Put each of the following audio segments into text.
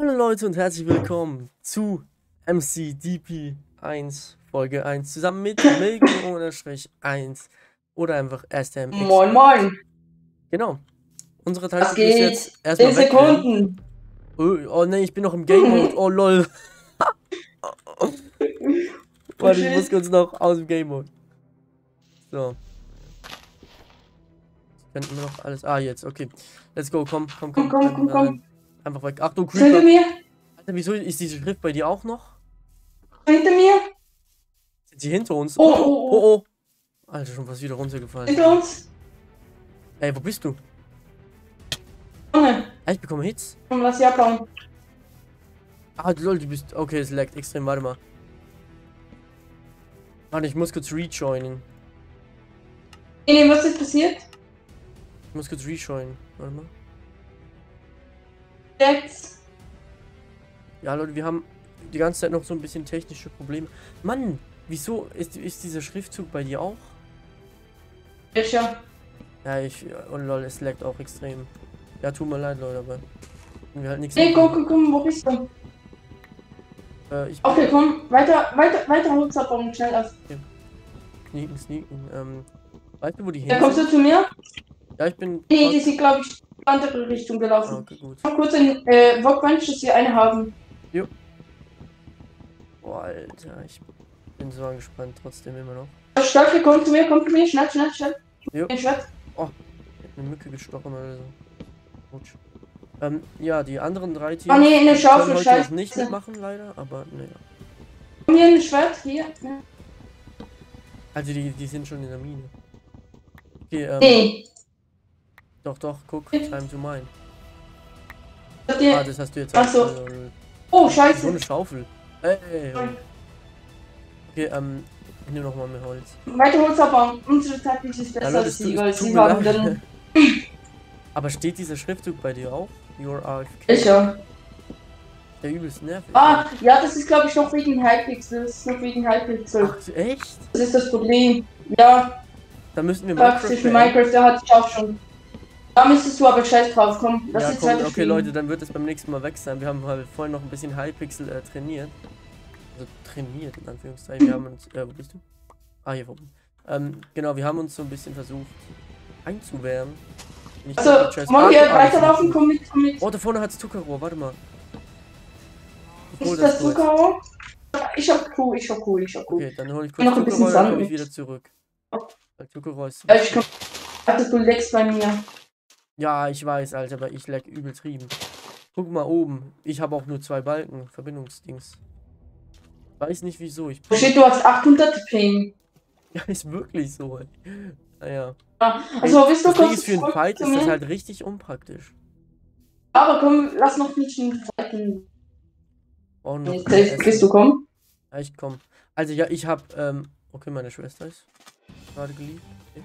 Hallo Leute und herzlich willkommen zu MCDP1 Folge 1 zusammen mit Milken-1 oder einfach STMX. Moin Moin. Genau. Unsere Taktik ist jetzt erstmal 10 wegrennen. Sekunden. Oh, oh nee, ich bin noch im Game Mode. Oh lol. Warte, ich muss kurz noch aus dem Game Mode. So. Könnten wir noch alles. Ah, jetzt, okay. Let's go, komm, komm, komm. Komm, komm, komm, komm. Einfach weg. Achtung, Hinter Creeper. mir. Alter, wieso ist diese Schrift bei dir auch noch? Hinter mir. Sind sie hinter uns? Oh, oh, oh. oh, oh. Alter, schon fast wieder runtergefallen. Hinter uns. Ey, wo bist du? Vorne. Ah, ich bekomme Hits. Komm, lass sie abhauen. Ah, du, lol, du bist. Okay, es laggt extrem. Warte mal. Warte, ich muss kurz rejoinen. Nee, nee, was ist passiert? Ich muss kurz rejoinen. Warte mal. Jetzt. Ja, Leute, wir haben die ganze Zeit noch so ein bisschen technische Probleme. Mann, wieso ist, ist dieser Schriftzug bei dir auch? Ich ja. Ja, ich. Oh lol, es laggt auch extrem. Ja, tut mir leid, Leute, aber. Wir halt nichts Nee, komm, komm, komm, wo bist du? Äh, ich Okay, komm, weiter, weiter, weiter abbauen, schnell auf. sneaken, sneaken. Ähm, weißt du, wo die Ja, hin kommst sind? du zu mir? Ja, ich bin. Nee, die sind, glaube ich, andere Richtung gelaufen. okay, gut. Komm kurz in, äh, Workbench, dass wir eine haben. Boah, Alter, ich bin so angespannt trotzdem immer noch. Stärke, komm zu mir, komm zu mir, schnell, schnell, schnell. Jo. Ein Schwert. Ich hab eine Mücke gestochen oder so. Autsch. Ähm, ja, die anderen drei Teams Ah, nee, eine Schaufel, heute noch scheiße. nicht mitmachen, leider, aber naja. Komm hier, ein Schwert, hier. Also die, die sind schon in der Mine. Okay, ähm, Nee. Doch, doch, guck, time to mine. Habt Ah, das hast du jetzt Ach so. also, Oh, So scheiße. eine Schaufel. Ey. Okay, ähm, ich nehme nochmal mehr Holz. Weiter Holz abbauen. Unsere Taktik ist Ja, besser als es sie, tut- weil es sie haben leid. dann... Aber steht dieser Schriftzug bei dir auch? Your AFK? Sicher. Der übelst nervig. Ah, ja, das ist glaube ich noch wegen Hypixel. Das ist noch wegen Hypixel. Ach, echt? Das ist das Problem. Ja, Da müssten wir beenden. Minecraft, der hat ich auch schon. Da müsstest du aber scheiß drauf, komm. Lass Ja, komm, okay, spielen. Leute, dann wird es beim nächsten Mal weg sein. Wir haben halt vorhin noch ein bisschen Hypixel äh, trainiert. Also trainiert, in Anführungszeichen. Wir haben uns. Äh, wo bist du? Ah, hier oben. Ähm, genau, wir haben uns so ein bisschen versucht einzuwärmen. Nicht Also, wollen wir Ah, ah, weiterlaufen? Komm mit, komm mit. Oh, da vorne hat's Zuckerrohr, warte mal. Ich hol Ist das kurz. Zuckerrohr? Ich hab Kuh, ich hab Kuh, ich hab Kuh. Okay, dann hole ich kurz Noch ein bisschen dann Sand komme ich wieder zurück. Weil Zuckerrohr ist. Ja, ich komm. Warte, du leckst bei mir. Ja, ich weiß, Alter, aber ich leck übeltrieben. Guck mal oben. Ich habe auch nur zwei Balken, Verbindungsdings. Weiß nicht wieso. Ich Wo steht, du hast 800 Ping. Ja, ist wirklich so. ey. Naja. Ah, Also, bist du das für einen Fight ist das halt richtig unpraktisch. Aber komm, lass noch nicht einen zweiten. Oh, Essen. Bist du komm? Ja, ich komm. Also ja, ich hab, ähm, okay, meine Schwester ist gerade geliebt. Okay.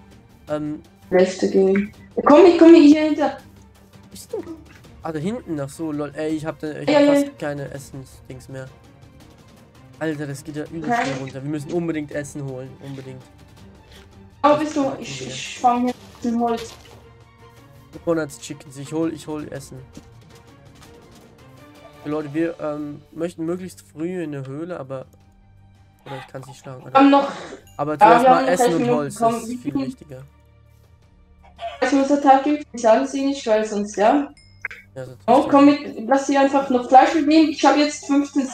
Ähm, Rechte gehen. Komm mit, komm mit hier hinter. bist du? Ah, da hinten, ach so, lol. Ey, ich hab, da, ich Ja, hab ja, fast ja. keine Essensdings mehr. Alter, das geht ja übel Okay. schnell runter. Wir müssen unbedingt Essen holen, unbedingt. Oh, bist du? Ich, ich fang hier den Holz. Coconuts Chickens, ich hol, ich hol Essen. Leute, wir ähm, möchten möglichst früh in eine Höhle, aber. Oder ich kann es nicht schlagen. Haben noch, Aber Ja, zuerst mal noch Essen und Holz, das ist viel- wichtiger. Tag gibt, sagen sie nicht, weil sonst, ja. Ja, Oh, komm mit, lass sie einfach noch Fleisch mitnehmen. Ich habe jetzt 15,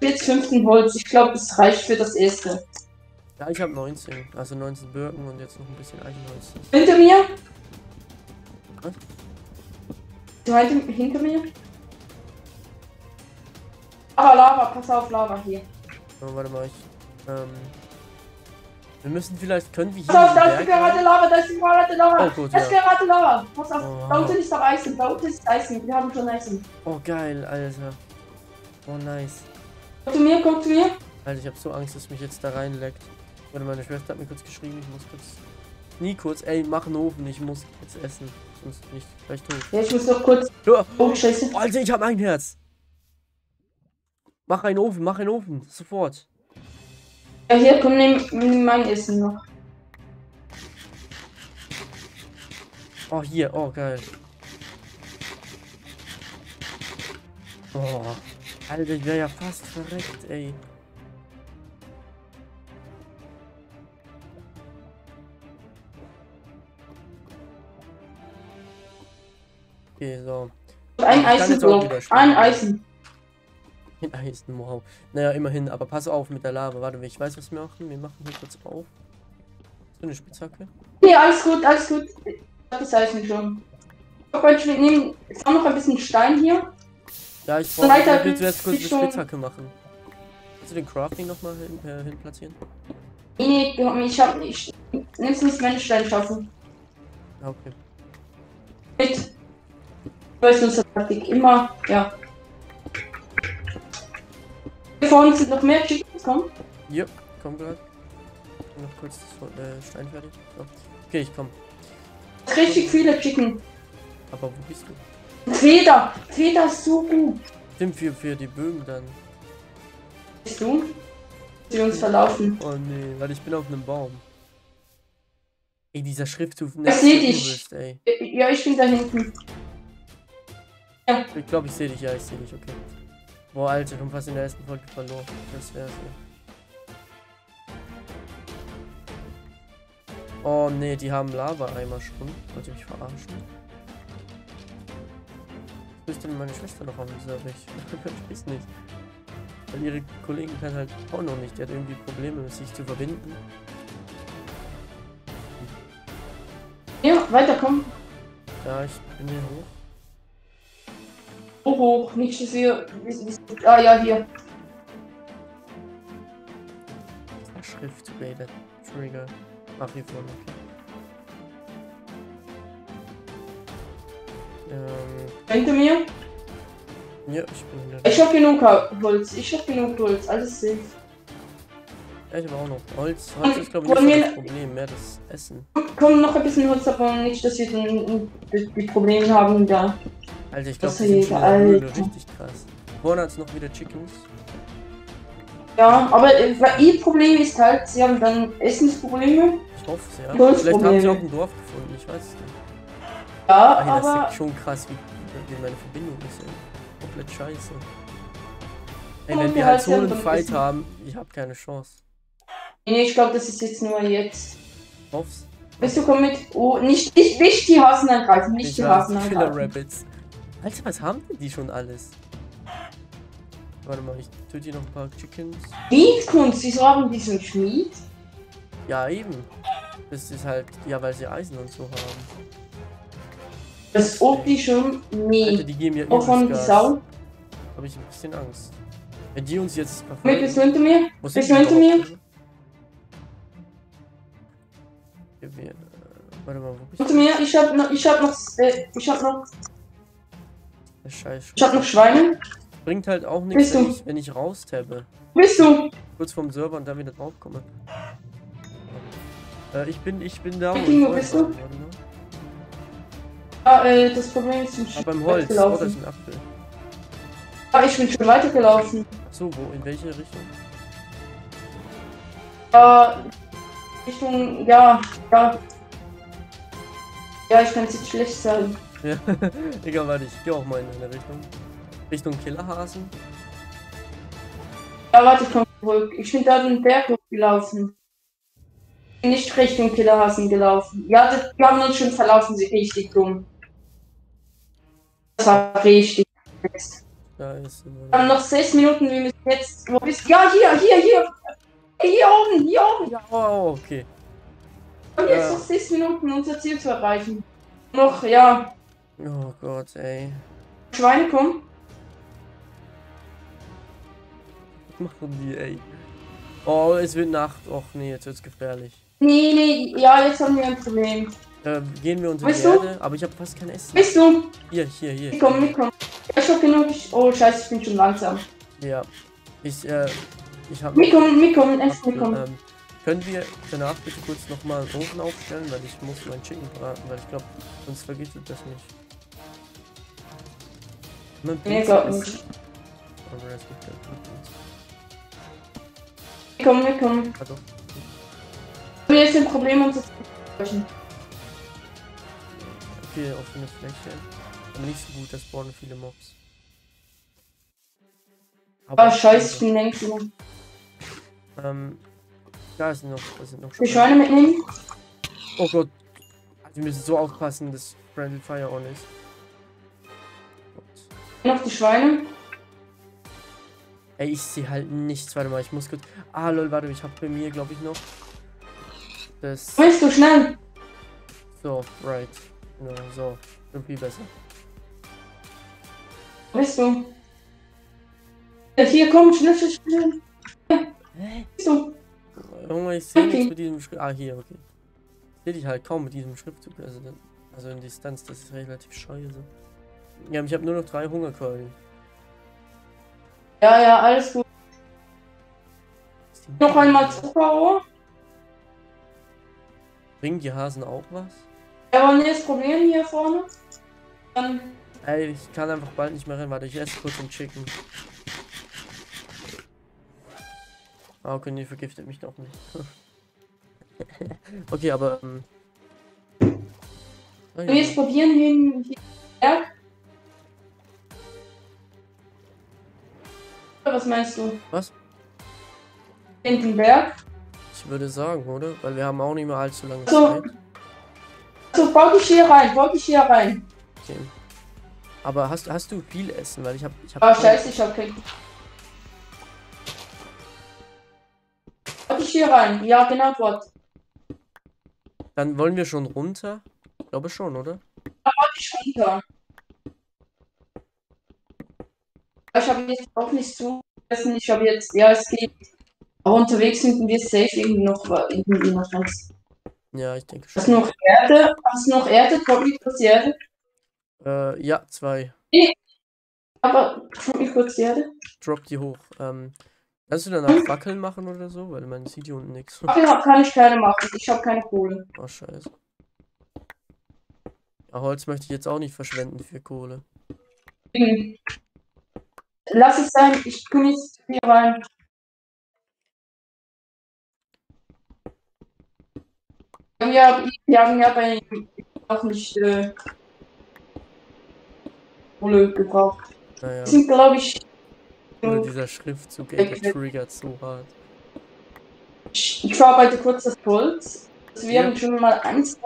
jetzt 15 Holz. Ich glaube, es reicht für das erste. Ja, ich habe 19. Also 19 Birken und jetzt noch ein bisschen Eichenholz. Hinter mir? Was? Du hinter, hinter mir? Aber Lava, pass auf, Lava hier. Oh, warte mal, ich. Ähm. Wir müssen vielleicht. Können wir hier. Pass auf, da ist Berg gerade? Lava, da ist gerade Lava. Oh gut, Da ist ja. gerade Lava. Pass auf, Oh. da unten ist doch Eisen, da unten ist Eisen. Wir haben schon Eisen. Oh geil, Alter. Oh nice. Komm zu mir, komm zu mir. Alter, ich habe so Angst, dass mich jetzt da reinleckt. Warte, meine Schwester hat mir kurz geschrieben, ich muss kurz. Nie kurz, ey, mach einen Ofen, ich muss jetzt essen. Sonst bin ich gleich tot. Ja, ich muss noch kurz. Oh, scheiße. Alter, ich habe ein Herz. Mach einen Ofen, mach einen Ofen, sofort. Ja, hier, komm, nimm, nimm mein Essen noch. Oh, hier, oh, geil. Boah. Alter, ich wäre ja fast verreckt, ey. Okay, so. Ein Eisenblock. Ein Eisen. Ein Eisen, wow. Naja, immerhin, aber pass auf mit der Lava. Warte, ich weiß, was wir machen. Wir machen hier kurz auf. So eine Spitzhacke. Nee, alles gut, alles gut. Ich hab das Eisen schon. Ich nehme jetzt auch noch ein bisschen Stein hier. Ja, ich brauche. weiter Ich will zuerst kurz eine Spitzhacke machen. Kannst du den Crafting nochmal hin, äh, hin platzieren? Nee, nee, ich hab nicht. Nimmst du nicht meine Stein schaffen. Ja, okay. Mit. Taktik immer, ja. Hier vorne sind noch mehr Chickens, komm. Ja, komm grad. Noch kurz das äh, Stein fertig. So. Okay, ich komm. Richtig viele Chicken. Aber wo bist du? Feder. Feder ist so gut. Stimmt für, für die Bögen dann. Bist du? Wir uns verlaufen. Oh nee, weil ich bin auf einem Baum. Ey, dieser Schriftzug. Das seh ich. übelst, Ey. Ja, ich bin da hinten. Ich glaube, ich sehe dich. Ja, ich sehe dich. Okay. Boah, Alter, du hast in der ersten Folge verloren. Das wär's. Ey. Oh nee, die haben Lava-Eimer schon. Wollt ihr mich verarschen? Was ist denn meine Schwester noch am Server? Ich weiß nicht. Weil ihre Kollegen kann halt auch noch nicht. Die hat irgendwie Probleme, mit sich zu verbinden. Ja, weiter, komm. Ja, ich bin hier hoch. Hoch, hoch. Nicht, dass wir. Ah, ja, hier. Schrift Rated Trigger. Ach, hier vorne, okay. Ähm, Hinter mir. ja, ich bin hinter Ich hab genug Holz. Ich hab genug Holz. Alles safe. Ja, ich habe auch noch Holz. Holz ist, glaube ich, nicht so das Problem, mehr das Essen. Komm, noch ein bisschen Holz davon. Nicht, dass wir die Probleme haben da. Alter, ich glaube, Das die sind ist schon richtig krass. Vorne hat es noch wieder Chickens. Ja, aber ihr Problem ist halt, sie haben dann Essensprobleme. Ich hoffe es, ja. Vielleicht haben sie auch ein Dorf gefunden, ich weiß es nicht. Ja, das aber ist schon krass, wie, wie meine Verbindung ist, ey. Komplett scheiße. Ey, wenn wir halt halt so einen Fight haben, ich habe keine Chance. nee, ich glaube, das ist jetzt nur jetzt. Hoff's. Bist du komm mit? Oh, nicht, nicht, nicht die Hasen angreifen, nicht Ich die Hasen Killer angreifen. Rabbits. Alter, was haben denn die schon alles? Warte mal, ich töte hier noch ein paar Chickens. Schmiedkunst, wieso haben die einen Schmied? Ja, eben. Das ist halt, ja, weil sie Eisen und so haben. Das ob die schon. Alter, Nee. die geben mir Wovon übelst die. Sau? Hab ich ein bisschen Angst. Wenn die uns jetzt Mit, bist du verfolgen, hinter mir? sind bist du hinter mir? äh, Warte mal, wo bist Hinter du? mir? Ich hab noch, ich hab noch, äh, ich hab noch, Der Scheiß. ich hab noch Schweine. Bringt halt auch nichts, wenn ich, wenn ich raustappe. Bist du? Kurz vom Server und dann wieder draufkomme. Äh, ich bin, ich bin da. wo bist du? mal. Ja, äh, das Problem ist, ich Ah, bin beim schon Holz. Oh, das ist ein Apfel. Ja, ich bin schon weitergelaufen. So, wo, in welche Richtung? Ja, Richtung, ja, ja. Ja, ich kann es jetzt schlecht sagen. Ja, egal, warte, ich gehe auch mal in eine Richtung. Richtung Killerhasen. Ja, warte, ich komm zurück. Ich bin da den Berg hochgelaufen. Bin Nicht Richtung Killerhasen gelaufen. Ja, das, wir haben uns schon verlaufen, sie richtig dumm. Das war richtig. Da ist. Wir haben noch sechs Minuten, wir müssen jetzt. Wo bist Ja, hier, hier, hier. Hier oben, hier oben. Ja, oh, okay. Haben jetzt Ja. noch sechs Minuten, unser Ziel zu erreichen. Noch, ja, Oh Gott, ey. Schweine kommen. Was machen die, ey? Oh, es wird Nacht. Och nee, jetzt wird's gefährlich. Nee, nee, ja, jetzt haben wir ein Problem. Äh, gehen wir unter Bist die? Erde, aber ich habe fast kein Essen. Bist du? Hier, hier, hier. Mitkommen, mitkommen. Ich hab genug. Ich, oh, scheiße, ich bin schon langsam. Ja. Ich, äh, ich habe. Mitkommen, mitkommen, echt mitkommen. Ähm, können wir danach bitte kurz nochmal einen Ofen aufstellen, weil ich muss mein Chicken braten, weil ich glaube, sonst vergiftet das nicht. Essen? nicht. Aber es gibt ja Pilze. Mitkommen, mitkommen. Ah, doch. Wir jetzt ein Problem, Ziel zu erreichen. Okay, offene Fläche. Aber nicht so gut, da spawnen viele Mobs. Ah, scheiße, ich bin längst noch. Ähm, da sind noch, da sind noch Die Schweine mitnehmen? Oh Gott. Also wir müssen so aufpassen, dass Branded Fire on ist. Noch die Schweine? Ey, ich sehe halt nichts. Warte mal, ich muss kurz. Ah, lol, warte, ich habe bei mir, glaube ich, noch. Das. Willst du schnell? So, right. Genau, so. Irgendwie besser. Bist du? Ja, Hier, komm, schnell, schnell, schnell. Hä? Bist du? Junge, ich sehe Okay. nichts mit diesem Schrift. Ah, hier, okay. Ich sehe dich halt kaum mit diesem Schriftzug. Also, also in Distanz, das ist relativ scheiße. Ja, ich habe nur noch drei Hungerkeulen. Ja, ja, alles gut. Noch die einmal? Zuckerrohr. Bringen die Hasen auch was? Ja, aber das Problem hier vorne. Dann Ey, ich kann einfach bald nicht mehr rennen. Warte, ich esse kurz den Chicken. Ah, okay, nee, vergiftet mich doch nicht. okay, aber. Ähm, ah, Wenn wir jetzt ja. probieren hier in Was meinst du? Was? In den Berg? Ich würde sagen, oder? Weil wir haben auch nicht mehr allzu lange So. Zeit. So, bau dich hier rein, bau dich hier rein. Okay. Aber hast, hast du viel Essen? Weil ich habe. Ich hab Ah, scheiße, ich hab kein. Bau dich hier rein. Ja, genau dort. Dann wollen wir schon runter? Ich glaube schon, oder? Bau dich runter. Ich habe jetzt auch nicht zu essen. Ich habe jetzt, ja, es geht. Aber unterwegs finden wir safe irgendwie noch, wa- irgendwie noch was. Ja, ich denke Hast schon. du noch Erde? Hast du noch Erde? Drop mir kurz die Erde. Äh, ja, zwei. Aber drop mir kurz die Erde. Drop die hoch. Ähm, kannst du danach Fackeln machen oder so? Weil man sieht hier unten nichts. Fackel kann ich keine machen. Ich habe keine Kohle. Oh, scheiße. Ja, Holz möchte ich jetzt auch nicht verschwenden für Kohle. Hm. Lass es sein. Ich komme jetzt hier rein. Ja, wir haben ja bei auch nicht äh, Kohle gebraucht. Naja. Sind, glaube ich, Oder dieser Schriftzug, ey, der triggert so hart. ich, ich verarbeite kurz das Holz. Also wir Ja. haben schon mal eins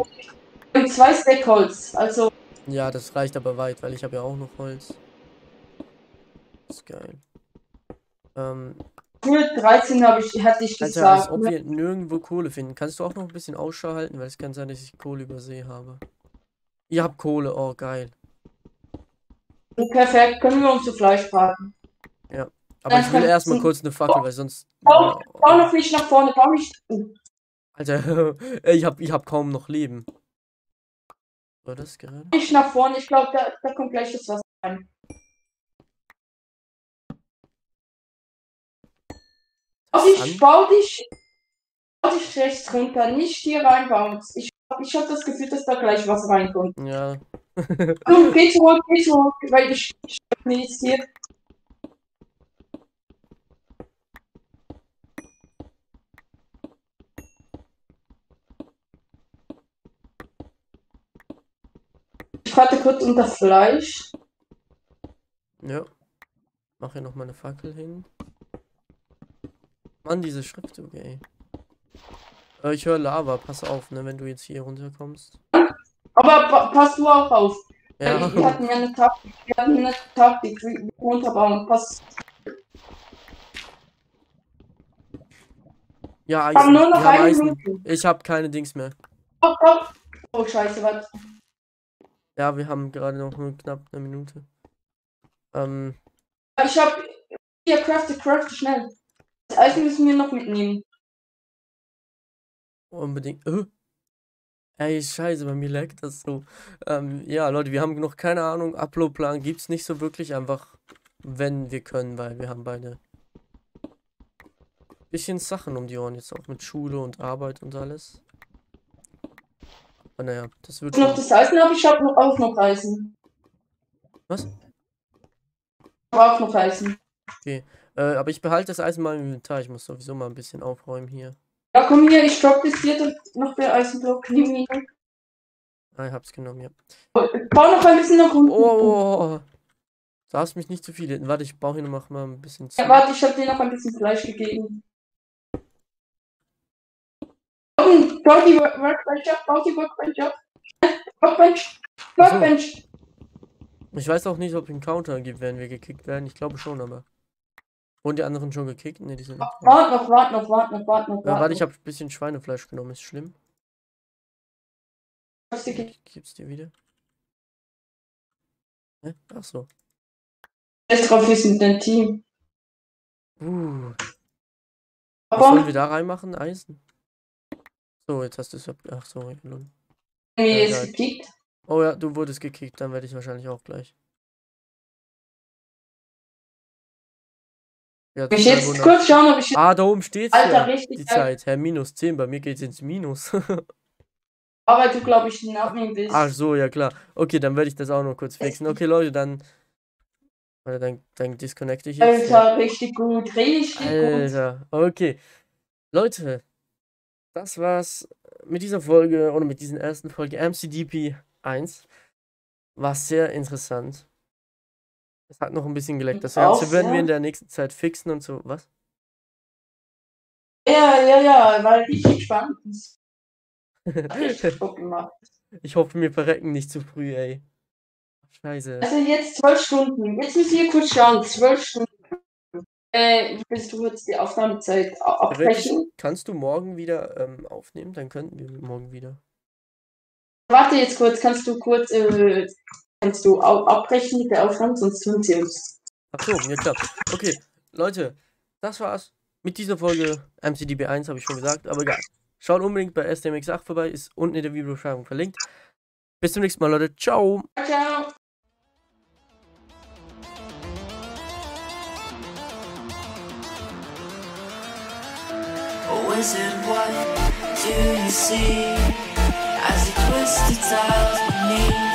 und zwei Stack Holz. Also Ja, das reicht aber weit, weil ich habe ja auch noch Holz. Ist geil. Ähm, cool 13 habe ich, hatte ich Alter, als gesagt. ob wir nirgendwo Kohle finden. Kannst du auch noch ein bisschen Ausschau halten, weil es kann sein, dass ich Kohle übersee habe. Ihr habt Kohle, oh geil. Perfekt, können wir uns zu Fleisch braten. Aber Dann ich will erstmal kurz eine Fackel, weil sonst. Bau, bau noch nicht nach vorne, bau nicht. Alter, ich hab, ich hab kaum noch Leben. War das gerade? nicht nach vorne. Ich glaube, da, da kommt gleich das Wasser rein. Aber ich Sand? bau dich, bau dich rechts runter, nicht hier reinbauen. Ich, ich habe das Gefühl, dass da gleich was reinkommt. Ja. Komm, geh zurück, geh zurück, weil ich, ich hab nichts hier. Ich warte kurz unter Fleisch. Ja. Mach hier noch mal eine Fackel hin. Mann, diese Schriftzüge, ey. Äh, ich höre Lava, pass auf, ne, wenn du jetzt hier runterkommst. Aber pa pass du auch auf. Ja, Wir hatten ja eine Taktik, wir hatten eine Taktik, wie runterbauen. Pass, ja, Eisen. nur noch eine Eisen. Ich habe keine Dings mehr. Oh, oh. oh scheiße, warte. Ja, wir haben gerade noch nur knapp eine Minute. Ähm, Ich hab. Hier, crafte, crafte, schnell. Das Eisen müssen wir noch mitnehmen. unbedingt. Äh. Ey, scheiße, bei mir laggt das so. Ähm, ja, Leute, wir haben noch keine Ahnung. Upload-Plan gibt's nicht so wirklich. Einfach, wenn wir können, weil wir haben beide bisschen Sachen um die Ohren jetzt auch mit Schule und Arbeit und alles. Aber naja, das wird Noch das Eisen, aber ich hab noch, auch noch Eisen. Was? Ich hab auch noch Eisen. Äh, aber ich behalte das Eisen mal im Inventar. Ich muss sowieso mal ein bisschen aufräumen hier. Ja, komm hier, ich droppe das dir noch der Eisenblock. Nimm ihn. Ah, ich hab's genommen, ja. Bau noch ein bisschen nach unten. Oh, Darfst mich nicht zu viel. Warte, ich baue hier noch mal ein bisschen zu. Ja, warte, ich habe dir noch ein bisschen Fleisch gegeben. Bau die Workbench ab, bau die Workbench ab. Workbench, Workbench. Ich weiß auch nicht, ob Encounter gibt, wenn wir gekickt werden. Ich glaube schon, aber. Wurden die anderen schon gekickt? Ne, die sind noch. Wart noch, wart noch, wart noch, wart noch. Ja, warte, ich habe ein bisschen Schweinefleisch genommen. Ist schlimm. Ich gib's dir wieder? Ne? Ach so. Jetzt drauf ist mit dem Team. Uh. Was sollen wir da reinmachen? Eisen? So, jetzt hast du es. Ach so, lol. Wie ist gekickt? Oh ja, du wurdest gekickt, dann werde ich wahrscheinlich auch gleich. Ja, ich jetzt kurz schauen, ob ich. Ah, da oben steht ja die Zeit. Herr minus 10, bei mir geht es ins Minus. Aber du, glaube ich, ein Admin bist. Ach so, ja klar. Okay, dann werde ich das auch noch kurz fixen. Okay, Leute, dann. Oder dann, dann disconnecte ich jetzt. Alter, ja. richtig gut, richtig Alter, gut. okay. Leute, das war's mit dieser Folge oder mit diesen ersten Folge MCDP 1. War sehr interessant. Es hat noch ein bisschen geleckt. Das Ganze werden ja. wir in der nächsten Zeit fixen und so. Was? Ja, ja, ja, war richtig spannend. ich hoffe, wir verrecken nicht zu früh, ey. Scheiße. Also jetzt zwölf Stunden. Jetzt müssen wir kurz schauen. Zwölf Stunden. Äh, willst du jetzt die Aufnahmezeit abbrechen? Kannst du morgen wieder ähm, aufnehmen? Dann könnten wir morgen wieder. Warte jetzt kurz, kannst du kurz, äh, kannst du abbrechen mit der Aufnahme, sonst tun sie uns. Ach so, ja klar. Okay, Leute, das war's mit dieser Folge MCDB1, habe ich schon gesagt, aber egal. Schaut unbedingt bei SDMX8 vorbei, ist unten in der Videobeschreibung verlinkt. Bis zum nächsten Mal, Leute. Ciao. Ciao. wizard, what do you see? As he twists the tiles beneath